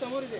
समोर इथे